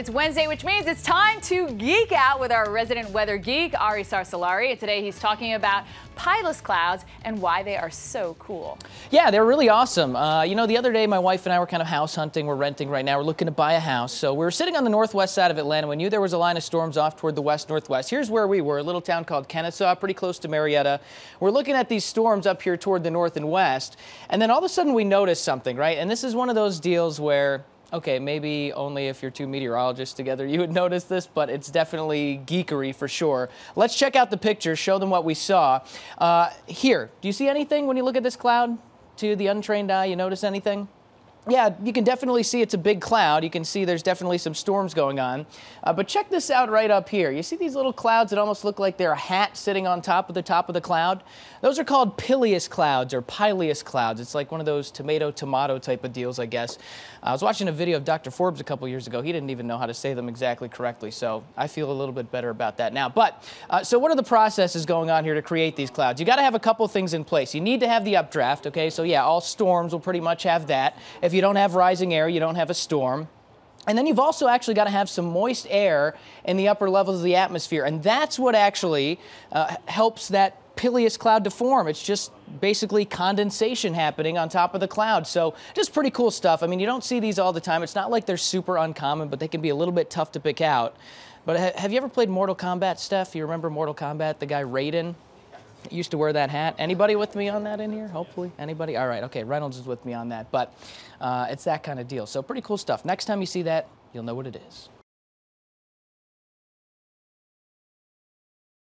It's Wednesday, which means it's time to geek out with our resident weather geek, Ari Sarsalari. Today he's talking about pileus clouds and why they are so cool. Yeah, they're really awesome. Uh, you know, the other day my wife and I were kind of house hunting. We're renting right now. We're looking to buy a house. So we were sitting on the northwest side of Atlanta. We knew there was a line of storms off toward the west northwest. Here's where we were, a little town called Kennesaw, pretty close to Marietta. We're looking at these storms up here toward the north and west. And then all of a sudden we noticed something, right? And this is one of those deals where okay, maybe only if you're two meteorologists together you would notice this, but it's definitely geekery for sure. Let's check out the picture, show them what we saw. Uh, here, do you see anything when you look at this cloud? To the untrained eye, you notice anything? Yeah, you can definitely see it's a big cloud. You can see there's definitely some storms going on. Uh, but check this out right up here. You see these little clouds that almost look like they're a hat sitting on top of the top of the cloud? Those are called pileus clouds or pileus clouds. It's like one of those tomato tomato type of deals, I guess. I was watching a video of Dr. Forbes a couple years ago. He didn't even know how to say them exactly correctly, so I feel a little bit better about that now. But, uh, so what are the processes going on here to create these clouds? You got to have a couple things in place. You need to have the updraft, okay? So yeah, all storms will pretty much have that. If you don't have rising air, you don't have a storm. And then you've also actually got to have some moist air in the upper levels of the atmosphere. And that's what actually uh, helps that pileus cloud to form. It's just basically condensation happening on top of the cloud. So just pretty cool stuff. I mean, you don't see these all the time. It's not like they're super uncommon, but they can be a little bit tough to pick out. But ha have you ever played Mortal Kombat, Steph? You remember Mortal Kombat, the guy Raiden? Used to wear that hat. Anybody with me on that in here? Hopefully. Anybody? All right. Okay. Reynolds is with me on that. But uh, it's that kind of deal. So pretty cool stuff. Next time you see that, you'll know what it is.